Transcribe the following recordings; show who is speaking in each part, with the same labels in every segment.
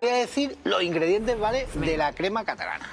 Speaker 1: Voy a decir los ingredientes, ¿vale? De la crema catalana.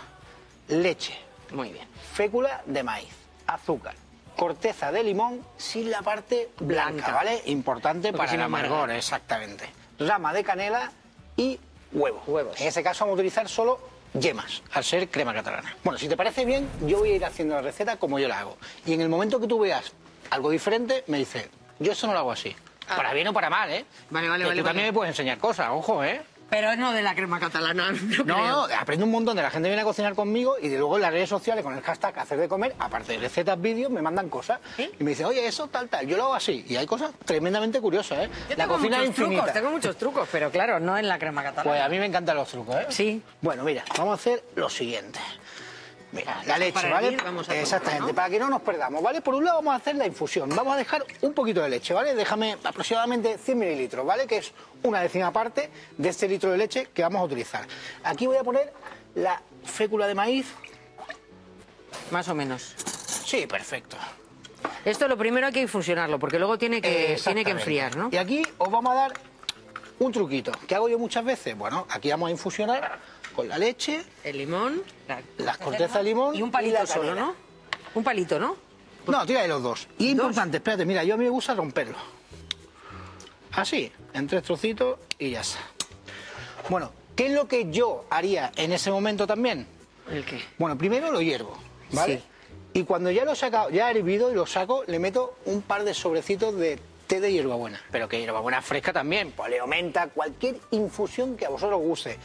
Speaker 1: Leche,
Speaker 2: Muy bien.
Speaker 1: fécula de maíz, azúcar, corteza de limón sin la parte blanca,
Speaker 2: Blanca.
Speaker 1: ¿vale? Importante
Speaker 2: Porque
Speaker 1: para el amargor,
Speaker 2: amarga.
Speaker 1: exactamente. Rama de canela y huevo.
Speaker 2: Huevos.
Speaker 1: En ese caso vamos a utilizar solo yemas, al ser crema catalana. Bueno, si te parece bien, yo voy a ir haciendo la receta como yo la hago. Y en el momento que tú veas algo diferente, me dices, yo eso no lo hago así. Para bien o para mal, ¿eh?
Speaker 2: Ah. Vale, vale,
Speaker 1: Que
Speaker 2: vale,
Speaker 1: Tú también me puedes enseñar cosas, ojo, ¿eh?
Speaker 2: Pero no de la crema catalana, no,
Speaker 1: No, aprendo un montón de la gente viene a cocinar conmigo y de luego en las redes sociales con el hashtag hacer de comer, aparte de recetas, vídeos, me mandan cosas
Speaker 2: ¿Sí?
Speaker 1: y me dicen, oye, eso tal, tal, yo lo hago así. Y hay cosas tremendamente curiosas, ¿eh?
Speaker 2: Yo
Speaker 1: la
Speaker 2: tengo
Speaker 1: cocina es
Speaker 2: muchos
Speaker 1: infinita.
Speaker 2: trucos, tengo muchos trucos, pero claro, no en la crema catalana.
Speaker 1: Pues a mí me encantan los trucos, ¿eh?
Speaker 2: Sí.
Speaker 1: Bueno, mira, vamos a hacer lo siguiente. Mira, la leche,
Speaker 2: Para
Speaker 1: ¿vale?
Speaker 2: hervir vamos a poner,
Speaker 1: Exactamente,
Speaker 2: ¿no?
Speaker 1: para que no nos perdamos, ¿vale? Por un lado vamos a hacer la infusión. Vamos a dejar un poquito de leche, ¿vale? Déjame aproximadamente 100 mililitros, ¿vale? Que es una décima parte de este litro de leche que vamos a utilizar. Aquí voy a poner la fécula de maíz.
Speaker 2: Más o menos.
Speaker 1: Sí, perfecto.
Speaker 2: Esto lo primero hay que infusionarlo, porque luego tiene que, tiene que enfriar, ¿no?
Speaker 1: Y aquí os vamos a dar un truquito. ¿Qué hago yo muchas veces? Bueno, aquí vamos a infusionar con la leche,
Speaker 2: El limón, la-
Speaker 1: las cortezas de limón
Speaker 2: y un
Speaker 1: y
Speaker 2: palito
Speaker 1: la
Speaker 2: solo. ¿no? Un palito, ¿no?
Speaker 1: No, tira de los dos. Y importante, espérate, mira, yo a mí me gusta romperlo. Así, en tres trocitos y ya está. Bueno, ¿qué es lo que yo haría en ese momento también?
Speaker 2: ¿El qué?
Speaker 1: Bueno, primero lo hiervo, ¿vale?
Speaker 2: Sí.
Speaker 1: Y cuando ya lo he sacado, ya he hervido y lo saco, le meto un par de sobrecitos de té de hierbabuena. Pero que hierbabuena fresca también, menta, cualquier infusión que a vosotros guste.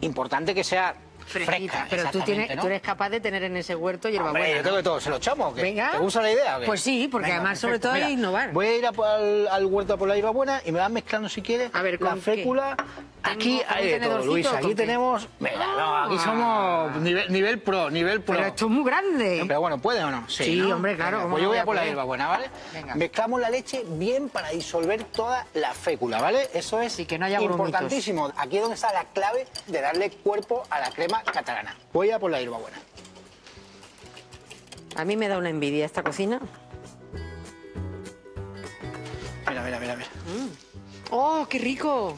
Speaker 1: Importante que sea fresca.
Speaker 2: Pero tú, tienes,
Speaker 1: ¿no?
Speaker 2: tú eres capaz de tener en ese huerto hierbabuena.
Speaker 1: Hombre, yo tengo de todo, ¿se lo echamos? o qué?
Speaker 2: Venga.
Speaker 1: ¿Te gusta la idea?
Speaker 2: Pues sí, porque además, sobre todo, hay que innovar.
Speaker 1: Voy a ir a al, al huerto a por la hierbabuena y me vas mezclando si quieres
Speaker 2: A ver,
Speaker 1: la
Speaker 2: ¿con
Speaker 1: fécula.
Speaker 2: qué?
Speaker 1: Aquí
Speaker 2: ¿Tengo- con
Speaker 1: hay de todo,
Speaker 2: con
Speaker 1: Aquí tenemos. Mira, no, aquí
Speaker 2: Ah.
Speaker 1: somos nivel, nivel pro, nivel pro.
Speaker 2: Pero esto es muy grande.
Speaker 1: Pero bueno, ¿puede o no?
Speaker 2: Sí,
Speaker 1: ¿no?
Speaker 2: hombre, claro,
Speaker 1: Venga,
Speaker 2: ¿cómo
Speaker 1: pues yo
Speaker 2: no
Speaker 1: voy a por la
Speaker 2: poder?
Speaker 1: hierbabuena, ¿vale?
Speaker 2: Venga.
Speaker 1: Mezclamos la leche bien para disolver toda la fécula, ¿vale? Eso es
Speaker 2: Y que no haya
Speaker 1: importantísimo. Aquí es donde está la clave de darle cuerpo a la crema catalana. Voy a por la hierbabuena.
Speaker 2: A mí me da una envidia esta cocina.
Speaker 1: Mira, mira, mira, mira.
Speaker 2: ¡Oh, qué rico!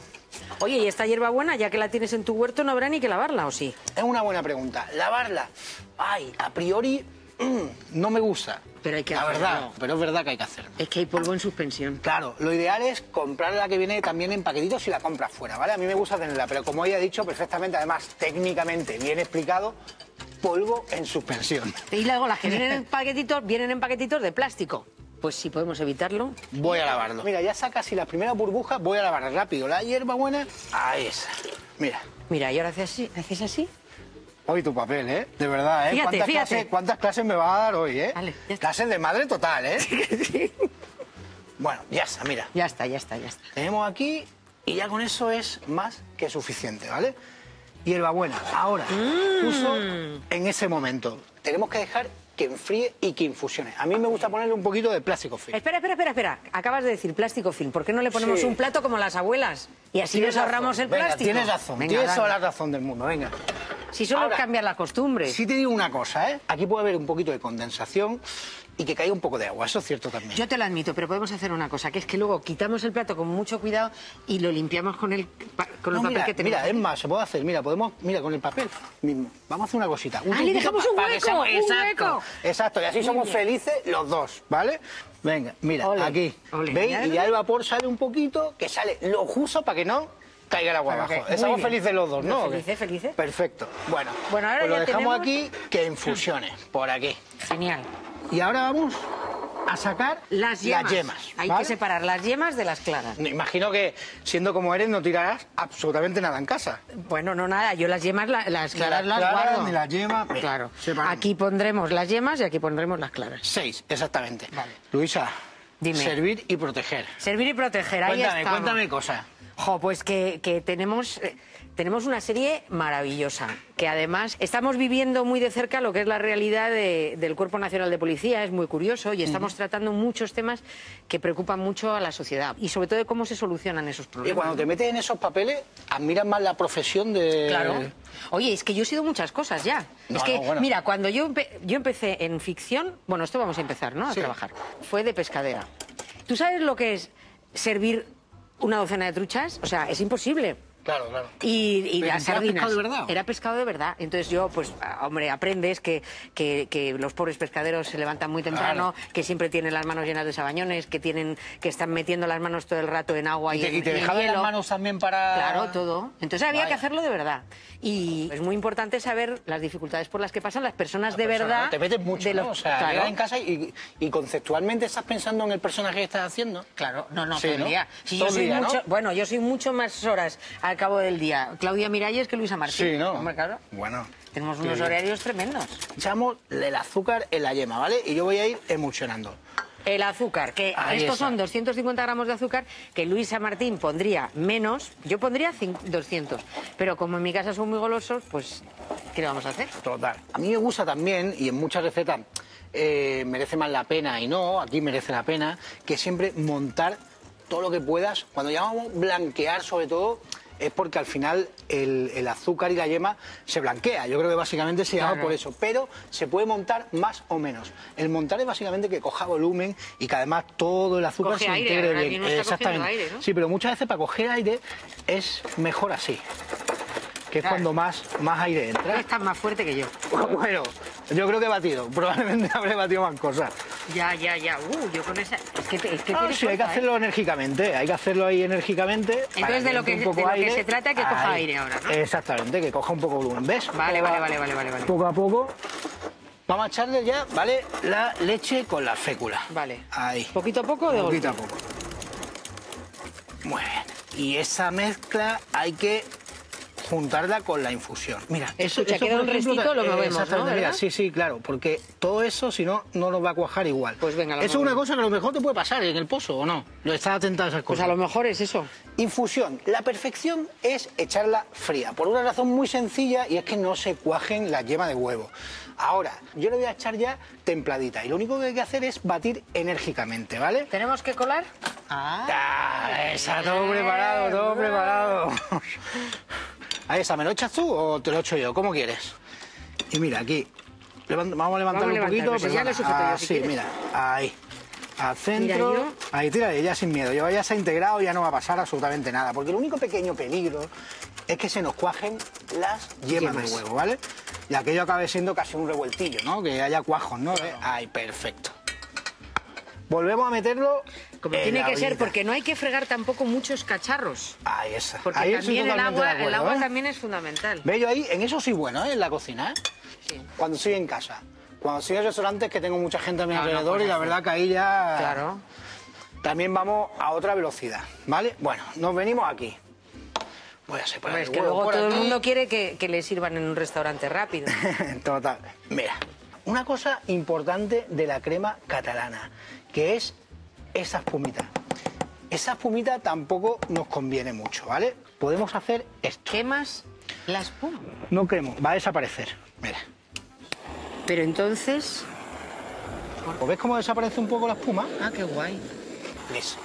Speaker 2: Oye, ¿y esta hierbabuena, ya que la tienes en tu huerto, no habrá ni que lavarla, o sí?
Speaker 1: Es una buena pregunta. Lavarla, ay, a priori mm, no me gusta.
Speaker 2: Pero hay que
Speaker 1: La
Speaker 2: hacerlo.
Speaker 1: verdad, pero es verdad que hay que hacerlo.
Speaker 2: Es que hay polvo en suspensión.
Speaker 1: Claro, lo ideal es comprar la que viene también en paquetitos si la compras fuera, ¿vale? A mí me gusta tenerla, pero como ella ha dicho perfectamente, además técnicamente bien explicado, polvo en suspensión.
Speaker 2: Y luego las que vienen en paquetitos, vienen en paquetitos de plástico. Pues si podemos evitarlo.
Speaker 1: Voy a lavarlo. Mira, ya saca así las primeras burbujas, voy a lavar rápido la hierba buena. Ahí está. Mira.
Speaker 2: Mira, y ahora haces así, haces así.
Speaker 1: Hoy tu papel, ¿eh? De verdad, ¿eh?
Speaker 2: Fíjate,
Speaker 1: ¿Cuántas,
Speaker 2: fíjate.
Speaker 1: Clases, ¿Cuántas clases me va a dar hoy, eh?
Speaker 2: Vale, ya está.
Speaker 1: clases de madre total, ¿eh? Bueno, ya está, mira.
Speaker 2: Ya está, ya está, ya está.
Speaker 1: Tenemos aquí y ya con eso es más que suficiente, ¿vale? Hierbabuena. Ahora,
Speaker 2: Mm.
Speaker 1: en ese momento, tenemos que dejar que enfríe y que infusione. A mí me gusta ponerle un poquito de plástico film.
Speaker 2: Espera, espera, espera, espera. Acabas de decir plástico film. ¿Por qué no le ponemos
Speaker 1: Sí.
Speaker 2: un plato como las abuelas? Y así nos ahorramos el
Speaker 1: Venga,
Speaker 2: plástico.
Speaker 1: Tienes razón,
Speaker 2: Venga,
Speaker 1: tienes toda la razón del mundo, venga.
Speaker 2: Si solo
Speaker 1: Ahora-
Speaker 2: cambiar las costumbres.
Speaker 1: Sí te digo una cosa, ¿eh? Aquí puede haber un poquito de condensación y que caiga un poco de agua, eso es cierto también.
Speaker 2: Yo te lo admito, pero podemos hacer una cosa, que es que luego quitamos el plato con mucho cuidado y lo limpiamos con el, con el papel
Speaker 1: mira,
Speaker 2: que tenemos.
Speaker 1: mira, es más, se puede hacer, mira, podemos, mira, con el papel mismo. Vamos a hacer una cosita.
Speaker 2: Ah, le dejamos un hueco,
Speaker 1: seamos-
Speaker 2: un
Speaker 1: exacto,
Speaker 2: hueco.
Speaker 1: Exacto, y así somos felices los dos, ¿vale? Venga, mira,
Speaker 2: Ole,
Speaker 1: aquí.
Speaker 2: ole.
Speaker 1: ¿Veis? Y ya el vapor sale un poquito, que sale lo justo para que no caiga el agua abajo. Estamos felices los dos, ¿no?
Speaker 2: Felices, felices.
Speaker 1: Perfecto. Bueno,
Speaker 2: Bueno, ahora
Speaker 1: pues lo dejamos
Speaker 2: tenemos-
Speaker 1: aquí que infusione, por aquí.
Speaker 2: Genial.
Speaker 1: Y ahora vamos a sacar
Speaker 2: Las yemas. Hay
Speaker 1: ¿vale?
Speaker 2: que separar las yemas de las claras.
Speaker 1: Me imagino que, siendo como eres, no tirarás absolutamente nada en casa.
Speaker 2: Bueno, no nada, yo las yemas, la- las claras las,
Speaker 1: claras,
Speaker 2: guardo.
Speaker 1: Ni las yemas.
Speaker 2: Claro.
Speaker 1: separamos.
Speaker 2: Aquí pondremos las yemas y aquí pondremos las claras.
Speaker 1: Seis, exactamente.
Speaker 2: Vale.
Speaker 1: Luisa,
Speaker 2: Dime.
Speaker 1: servir y proteger.
Speaker 2: Servir y proteger, ahí
Speaker 1: Cuéntame,
Speaker 2: estamos.
Speaker 1: cuéntame cosas.
Speaker 2: Jo, pues que, que tenemos, eh, tenemos una serie maravillosa, que además estamos viviendo muy de cerca lo que es la realidad de- del Cuerpo Nacional de Policía, es muy curioso, y estamos tratando muchos temas que preocupan mucho a la sociedad, y sobre todo de cómo se solucionan esos
Speaker 1: Y
Speaker 2: problemas.
Speaker 1: cuando te metes en esos papeles, admiras más la profesión de...
Speaker 2: Claro. Oye, es que yo he sido muchas cosas ya.
Speaker 1: No,
Speaker 2: es que,
Speaker 1: no, bueno.
Speaker 2: mira, cuando yo, empe- yo empecé en ficción, bueno, esto vamos a empezar, ¿no? A
Speaker 1: Sí.
Speaker 2: trabajar. Fue de pescadera. ¿Tú sabes lo que es servir una docena de truchas, o sea, es imposible.
Speaker 1: Claro, claro.
Speaker 2: Y, y
Speaker 1: ¿Pero
Speaker 2: las
Speaker 1: era
Speaker 2: sardinas.
Speaker 1: pescado de verdad?
Speaker 2: Era pescado de verdad. Entonces yo, pues, ah, hombre, aprendes que, que, que los pobres pescaderos se levantan muy temprano, que siempre tienen las manos llenas de sabañones, que tienen que están metiendo las manos todo el rato en agua y,
Speaker 1: ¿Y te,
Speaker 2: en-
Speaker 1: y te dejaban las manos también para...?
Speaker 2: Claro, todo. Entonces había que hacerlo de verdad. Y es muy importante saber las dificultades por las que pasan las personas de
Speaker 1: Persona,
Speaker 2: verdad.
Speaker 1: Te metes mucho,
Speaker 2: de los-
Speaker 1: ¿no? O sea,
Speaker 2: claro.
Speaker 1: llegas en casa y, y conceptualmente estás pensando en el personaje que estás haciendo.
Speaker 2: Claro, no, no,
Speaker 1: Sí,
Speaker 2: todo el
Speaker 1: Todo
Speaker 2: yo soy
Speaker 1: día, ¿no?
Speaker 2: mucho, Bueno, yo soy mucho más horas al cabo del día. Claudia Miralles que Luisa Martín.
Speaker 1: Sí, ¿no?
Speaker 2: Hombre, claro.
Speaker 1: Bueno.
Speaker 2: Tenemos unos horarios tremendos.
Speaker 1: Echamos el azúcar en la yema, ¿vale? Y yo voy a ir emulsionando.
Speaker 2: El azúcar, que
Speaker 1: Ahí
Speaker 2: estos
Speaker 1: está.
Speaker 2: son 250 gramos de azúcar, que Luisa Martín pondría menos, yo pondría cin- 200. Pero como en mi casa son muy golosos, pues, ¿qué le vamos a hacer?
Speaker 1: Total. A mí me gusta también, y en muchas recetas eh, merece más la pena y no, aquí merece la pena, que siempre montar todo lo que puedas. Cuando llamamos blanquear, sobre todo, es porque al final el, el azúcar y la yema se blanquea. Yo creo que básicamente se llama
Speaker 2: Claro.
Speaker 1: por eso. Pero se puede montar más o menos. El montar es básicamente que coja volumen y que además todo el azúcar
Speaker 2: Coge
Speaker 1: se
Speaker 2: aire,
Speaker 1: integre bien. Exactamente.
Speaker 2: aire, ¿no?
Speaker 1: Sí, pero muchas veces para coger aire es mejor así. Que es
Speaker 2: Claro.
Speaker 1: cuando más, más aire entra.
Speaker 2: Estás más fuerte que yo.
Speaker 1: Bueno, yo creo que he batido. Probablemente habré batido más cosas.
Speaker 2: Ya, ya, ya. Uh, yo con esa... Es que, es que
Speaker 1: Ah, hay que
Speaker 2: ¿eh?
Speaker 1: hacerlo enérgicamente. Hay que hacerlo ahí enérgicamente.
Speaker 2: Entonces, de lo que-
Speaker 1: entre un poco
Speaker 2: de lo que
Speaker 1: aire.
Speaker 2: se trata es que coja aire ahora, ¿no?
Speaker 1: Exactamente, que coja un poco volumen. ¿Ves?
Speaker 2: Vale, vale, vale, vale, vale, vale.
Speaker 1: Poco a poco. Vamos a echarle ya, ¿vale? La leche con la fécula.
Speaker 2: Vale.
Speaker 1: Ahí.
Speaker 2: ¿Poquito a poco de
Speaker 1: Poquito a poco. Muy bien. Y esa mezcla hay que juntarla con la infusión. Mira,
Speaker 2: Escucha, queda
Speaker 1: por
Speaker 2: un
Speaker 1: ejemplo,
Speaker 2: restito, lo
Speaker 1: eh,
Speaker 2: movemos,
Speaker 1: exactamente,
Speaker 2: ¿no?
Speaker 1: mira, sí, sí, claro, porque todo eso, si no, no nos va a cuajar igual.
Speaker 2: Pues venga, lo
Speaker 1: Eso es una cosa que a lo mejor te puede pasar en el pozo, ¿o no? Lo estás atenta a esas
Speaker 2: Pues
Speaker 1: cosas.
Speaker 2: a lo mejor es eso.
Speaker 1: Infusión. La perfección es echarla fría, por una razón muy sencilla y es que no se cuajen las yemas de huevo. Ahora, yo le voy a echar ya templadita y lo único que hay que hacer es batir enérgicamente, ¿vale?
Speaker 2: ¿Tenemos que colar?
Speaker 1: Ah, está todo preparado, todo preparado. Ahí está, ¿me lo echas tú o te lo echo yo? ¿Cómo quieres? Y mira, aquí. vamos a levantarlo
Speaker 2: Vamos a
Speaker 1: un poquito.
Speaker 2: pues ya lo yo,
Speaker 1: Ah,
Speaker 2: si
Speaker 1: mira, ahí. Al centro.
Speaker 2: Mira,
Speaker 1: Ahí, tira ya sin miedo. Ya, se ha integrado, ya no va a pasar absolutamente nada. Porque el único pequeño peligro es que se nos cuajen las yemas,
Speaker 2: Yemas.
Speaker 1: de huevo, ¿vale? Y aquello acabe siendo casi un revueltillo, ¿no? Que haya cuajos, ¿no? ¿Eh? Ahí, perfecto. Volvemos a meterlo.
Speaker 2: Como
Speaker 1: en
Speaker 2: tiene
Speaker 1: la
Speaker 2: que ser,
Speaker 1: ollita.
Speaker 2: porque no hay que fregar tampoco muchos cacharros.
Speaker 1: Ahí está.
Speaker 2: Porque
Speaker 1: Ahí
Speaker 2: también el agua, el
Speaker 1: acuerdo,
Speaker 2: agua
Speaker 1: ¿eh?
Speaker 2: también es fundamental.
Speaker 1: Yo ahí, en eso soy bueno, ¿eh? En la cocina, ¿eh?
Speaker 2: Sí.
Speaker 1: Cuando estoy en casa. Cuando estoy en restaurantes que tengo mucha gente a mi
Speaker 2: Claro, no
Speaker 1: alrededor
Speaker 2: puedes
Speaker 1: y la verdad que ahí ya...
Speaker 2: Claro.
Speaker 1: También vamos a otra velocidad, ¿vale? Bueno, nos venimos aquí. Voy a separar
Speaker 2: Hombre, es
Speaker 1: el
Speaker 2: que
Speaker 1: huevo
Speaker 2: luego todo el
Speaker 1: aquí.
Speaker 2: mundo quiere que, que le sirvan en un restaurante rápido.
Speaker 1: Total. Mira, una cosa importante de la crema catalana, que es esa espumita. Esa espumita tampoco nos conviene mucho, ¿vale? Podemos hacer esto.
Speaker 2: Quemas la espuma.
Speaker 1: No quemo, va a desaparecer. Mira.
Speaker 2: Pero entonces...
Speaker 1: ¿Os ves cómo desaparece un poco la espuma?
Speaker 2: Ah, qué guay.
Speaker 1: Listo.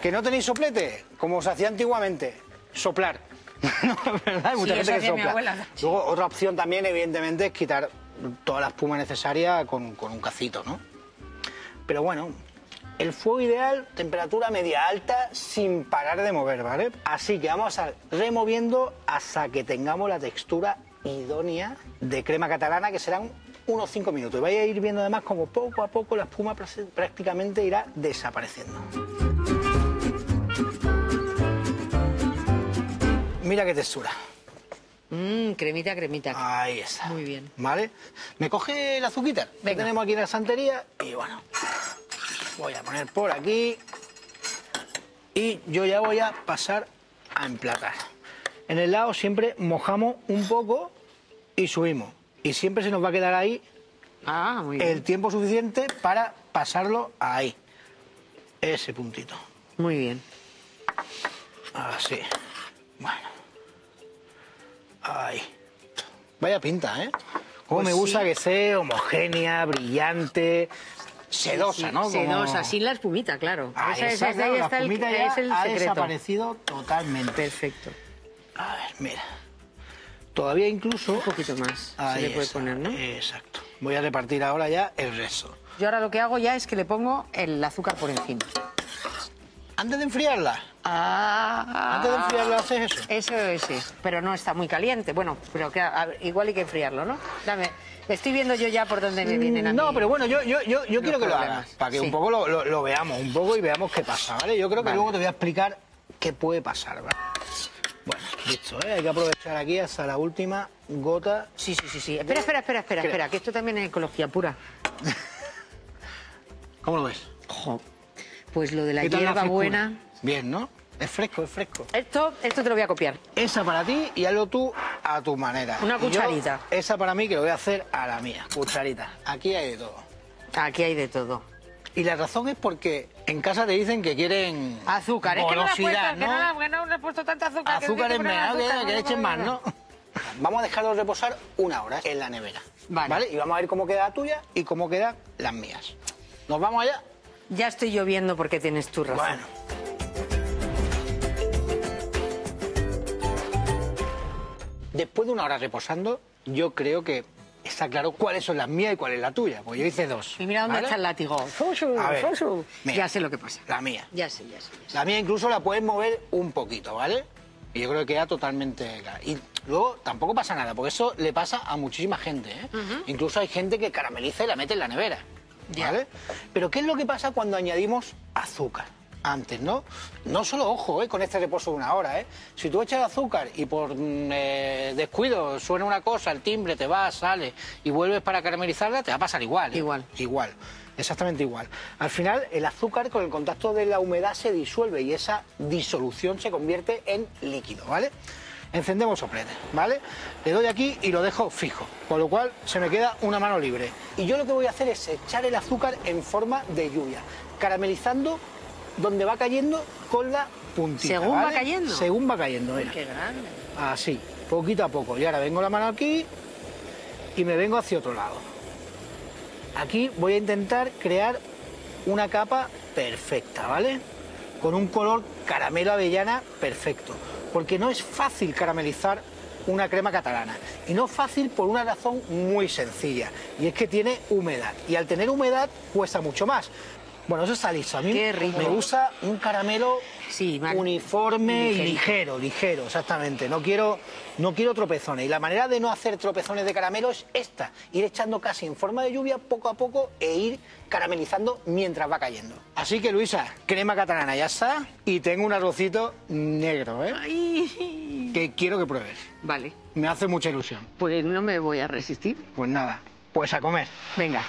Speaker 1: ¿Que no tenéis soplete? Como se hacía antiguamente. Soplar. no, verdad, hay mucha
Speaker 2: Sí,
Speaker 1: gente que sopla. Luego, otra opción también, evidentemente, es quitar toda la espuma necesaria con, con un cacito, ¿no? Pero bueno, el fuego ideal, temperatura media alta, sin parar de mover, ¿vale? Así que vamos a removiendo hasta que tengamos la textura idónea de crema catalana, que serán unos 5 minutos. Y vais a ir viendo además como poco a poco la espuma prá- prácticamente irá desapareciendo. Mira qué textura.
Speaker 2: Mmm, cremita, cremita.
Speaker 1: Ahí está.
Speaker 2: Muy bien.
Speaker 1: ¿Vale? Me coge el azuquita que tenemos aquí en la santería y bueno, voy a poner por aquí y yo ya voy a pasar a emplatar. En el lado siempre mojamos un poco y subimos. Y siempre se nos va a quedar ahí
Speaker 2: Ah, muy bien.
Speaker 1: el tiempo suficiente para pasarlo ahí. Ese puntito.
Speaker 2: Muy bien.
Speaker 1: Así. Ahí. Vaya pinta, ¿eh? Como
Speaker 2: Pues
Speaker 1: me gusta
Speaker 2: sí.
Speaker 1: que sea homogénea, brillante, sedosa,
Speaker 2: Sí,
Speaker 1: ¿no? Como-
Speaker 2: Sedosa, sin la espumita, claro.
Speaker 1: Ahí
Speaker 2: Esa- esa- ahí
Speaker 1: la
Speaker 2: está el,
Speaker 1: espumita
Speaker 2: ahí
Speaker 1: ya
Speaker 2: es el
Speaker 1: ha
Speaker 2: secreto.
Speaker 1: desaparecido totalmente.
Speaker 2: Perfecto.
Speaker 1: A ver, mira. Todavía incluso...
Speaker 2: Un poquito más
Speaker 1: Ahí
Speaker 2: se le puede
Speaker 1: está,
Speaker 2: poner, ¿no?
Speaker 1: Exacto. Voy a repartir ahora ya el resto.
Speaker 2: Yo ahora lo que hago ya es que le pongo el azúcar por encima.
Speaker 1: antes de enfriarla,
Speaker 2: Ah,
Speaker 1: antes de enfriarla haces eso.
Speaker 2: Eso es, sí. Pero no está muy caliente. Bueno, pero que, a igual hay que enfriarlo, ¿no? Dame. Estoy viendo yo ya por dónde me vienen a mí.
Speaker 1: No, pero bueno, yo, yo, yo, yo quiero que lo hagas, para que
Speaker 2: Sí.
Speaker 1: un poco lo, lo- lo veamos, un poco y veamos qué pasa, ¿vale? Yo creo que
Speaker 2: Vale.
Speaker 1: luego te voy a explicar qué puede pasar, ¿vale? Bueno, listo, ¿eh? Hay que aprovechar aquí hasta la última gota.
Speaker 2: Sí, sí, sí, sí. Espera, espera, espera, espera, espera, que esto también es ecología pura.
Speaker 1: ¿Cómo lo ves?
Speaker 2: Jo, Pues lo de la
Speaker 1: ¿Qué tal la
Speaker 2: hierba buena.
Speaker 1: Bien, ¿no? Es fresco, es fresco.
Speaker 2: Esto, esto te lo voy a copiar.
Speaker 1: Esa para ti y hazlo tú a tu manera.
Speaker 2: Una
Speaker 1: yo,
Speaker 2: cucharita.
Speaker 1: esa para mí que lo voy a hacer a la mía. Cucharita. Aquí hay de todo.
Speaker 2: Aquí hay de todo.
Speaker 1: Y la razón es porque en casa te dicen que quieren
Speaker 2: Azúcar. Es que no le que no, que no le has puesto tanta azúcar.
Speaker 1: Azúcar es menor, que, le
Speaker 2: no,
Speaker 1: echen
Speaker 2: no,
Speaker 1: más,
Speaker 2: no,
Speaker 1: ¿no? Vamos a dejarlo reposar una hora en la nevera.
Speaker 2: Vale.
Speaker 1: Y vamos a ver cómo queda la tuya y cómo quedan las mías. ¿Nos vamos allá?
Speaker 2: Ya estoy lloviendo porque tienes tu razón.
Speaker 1: Bueno. Después de una hora reposando, yo creo que está claro cuáles son las mías y cuál es la tuya. Pues yo hice dos.
Speaker 2: Y mira dónde
Speaker 1: ¿vale?
Speaker 2: está el látigo. Fusu,
Speaker 1: A ver,
Speaker 2: fusu.
Speaker 1: mira.
Speaker 2: Ya sé lo que pasa.
Speaker 1: La mía.
Speaker 2: Ya sé, ya sé. ya sé.
Speaker 1: La mía incluso la puedes mover un poquito, ¿vale? Y yo creo que queda totalmente clara. Y luego tampoco pasa nada, porque eso le pasa a muchísima gente, ¿eh? Incluso hay gente que carameliza y la mete en la nevera,
Speaker 2: Ya.
Speaker 1: ¿vale? Pero ¿qué es lo que pasa cuando añadimos azúcar? Antes, ¿no? No solo, ojo, ¿eh? con este reposo de una hora, ¿eh? Si tú echas azúcar y por mm, eh, descuido suena una cosa, el timbre, te vas, sale y vuelves para caramelizarla, te va a pasar igual. ¿eh?
Speaker 2: Igual.
Speaker 1: Igual, exactamente igual. Al final, el azúcar con el contacto de la humedad se disuelve y esa disolución se convierte en líquido, ¿vale? Encendemos soplete, ¿vale? Le doy aquí y lo dejo fijo, con lo cual se me queda una mano libre. Y yo lo que voy a hacer es echar el azúcar en forma de lluvia, caramelizando donde va cayendo con la puntita.
Speaker 2: ¿Según va cayendo?
Speaker 1: Según va cayendo, mira.
Speaker 2: Qué grande.
Speaker 1: Así, poquito a poco. Y ahora vengo la mano aquí y me vengo hacia otro lado. Aquí voy a intentar crear una capa perfecta, ¿vale? Con un color caramelo avellana perfecto. Porque no es fácil caramelizar una crema catalana. Y no fácil por una razón muy sencilla. Y es que tiene humedad. Y al tener humedad cuesta mucho más. Bueno, eso está listo. A mí
Speaker 2: Qué rico.
Speaker 1: me gusta un caramelo
Speaker 2: Sí,
Speaker 1: uniforme y ligero, ligero, exactamente. No quiero, no quiero tropezones. Y la manera de no hacer tropezones de caramelo es esta: ir echando casi en forma de lluvia poco a poco e ir caramelizando mientras va cayendo. Así que, Luisa, crema catalana ya está. Y tengo un arrocito negro, ¿eh?
Speaker 2: Ay.
Speaker 1: Que quiero que pruebes.
Speaker 2: Vale.
Speaker 1: Me hace mucha ilusión.
Speaker 2: Pues no me voy a resistir.
Speaker 1: Pues nada, pues a comer.
Speaker 2: Venga.